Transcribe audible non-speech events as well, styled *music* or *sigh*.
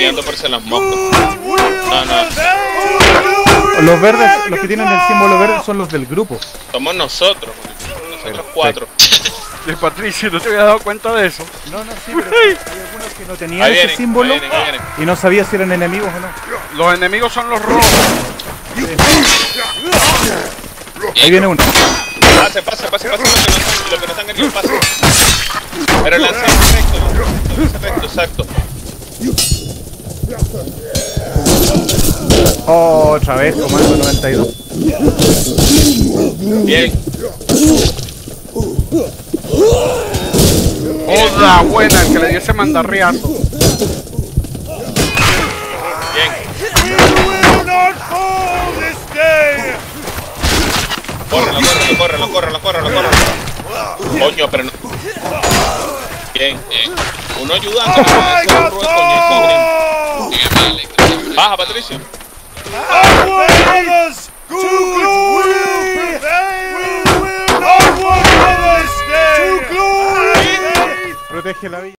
guiando por ser las moscas. No, no, Los verdes, los que tienen el símbolo verde son los del grupo. somos nosotros. Nosotros cuatro. *laughs* De Patricio, ¿no te habías dado cuenta de eso? No, no, sí, pero hay algunos que no tenían Ahí ese vienen, símbolo ahí vienen, ahí vienen. y no sabía si eran enemigos o no. Los enemigos son los rojos. Ahí viene uno. Pase, pase, pase, pase. Lo que no están, lo que no están aquí, pase. Pero lance recto, recto, exacto. Oh, otra vez, comando 92. Bien. Oda buena, el que le dio ese mandarriazo. Bien. Córrelo, córrelo, córrelo, córrelo, córrelo, córrelo. Coño, pero no. Bien, bien. Uno ayudando. con ese ruedo, coño, ese Baja, Patricio. Protege la vida.